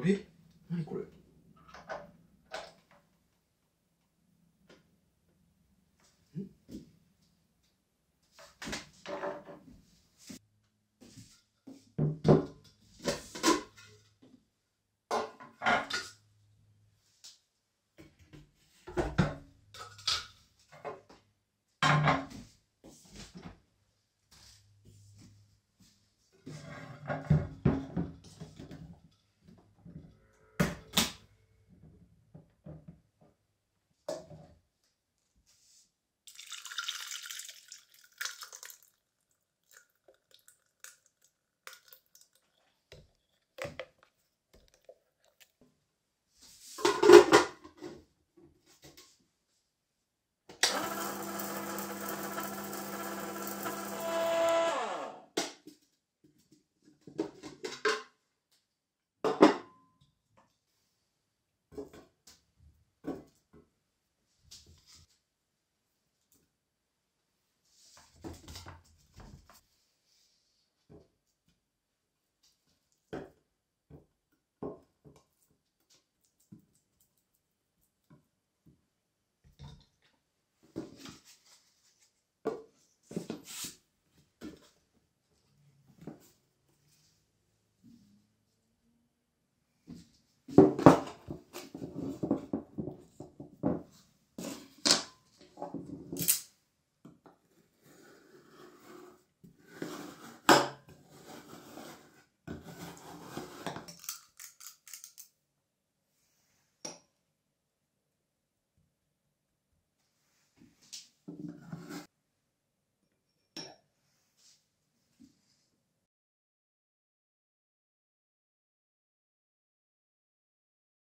あれ？何これ？